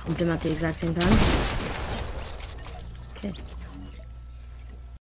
pumped him at the exact same time. Okay.